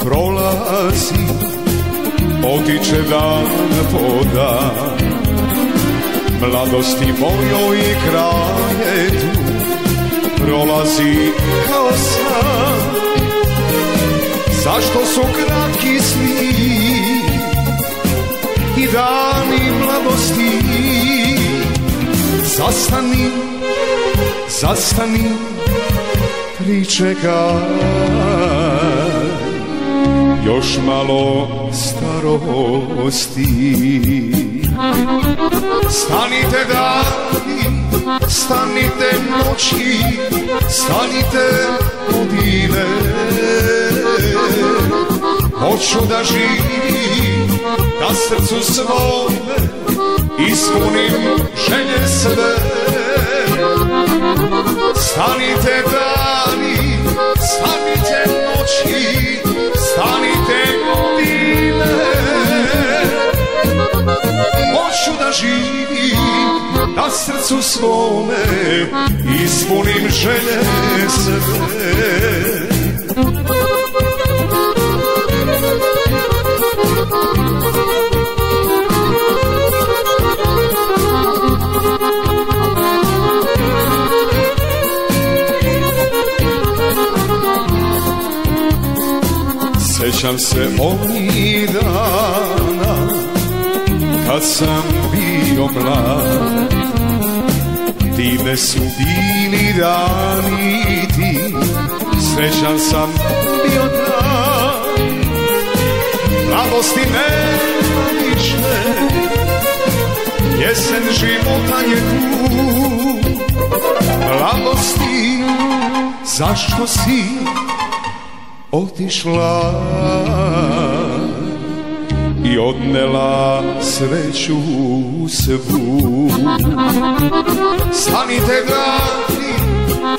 prolazi Otiče dan po dan. Mladosti mojoj kraje tu Prolazi kao sam Zašto su kratki svi I dani mladosti? Zastani, zastani Pričekaj još malo starosti. Stanite dani, stanite noći, stanite godine. Hoću da živim, da srcu svome ispunim želje sve srcu svome Ispunim želje sve Sjećam se onih dana Kad sam bio mlad Time su bili dani ti Srećan sam bio dan Mladosti nema više Jesen života je tu. Mladosti Zašto si otišla i odnela sreću svu Stanite dani,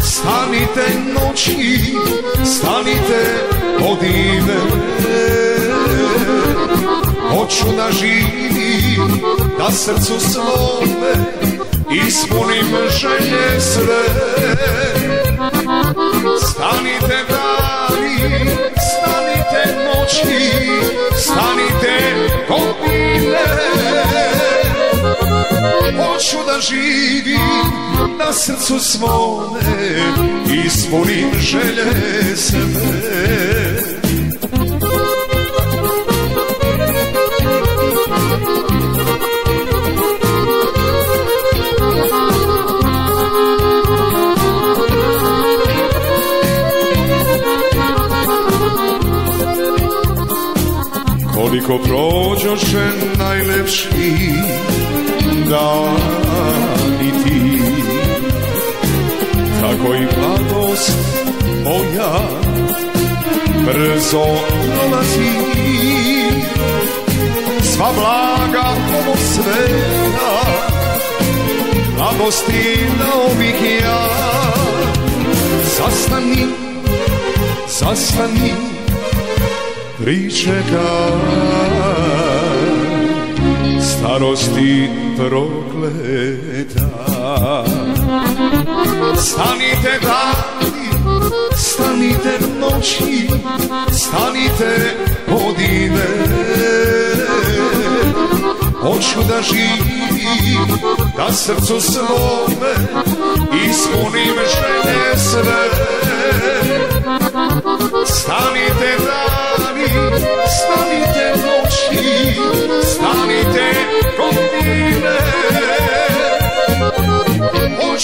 stanite noći, stanite godine Hoću da živim, da srcu svome ispunim želje sve. Stanite dani, Hoću da živim na srcu svome, ispunim želje sve Koliko prođoše najlepši dani ti. Tako i mladost moja brzo prolazi Sva blaga ovo sveta Mladosti ovih ja. Zastani, zastani pričeka starosti prokleta Stanite dani, stanite noći, stanite godine. Hoću da živim, da srcu svome ispunim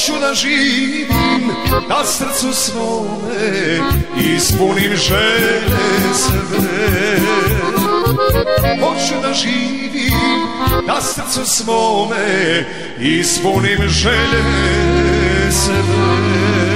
Hoću da živim, da srcu svome ispunim želje sve. Hoću da živim, da srcu svome ispunim želje sve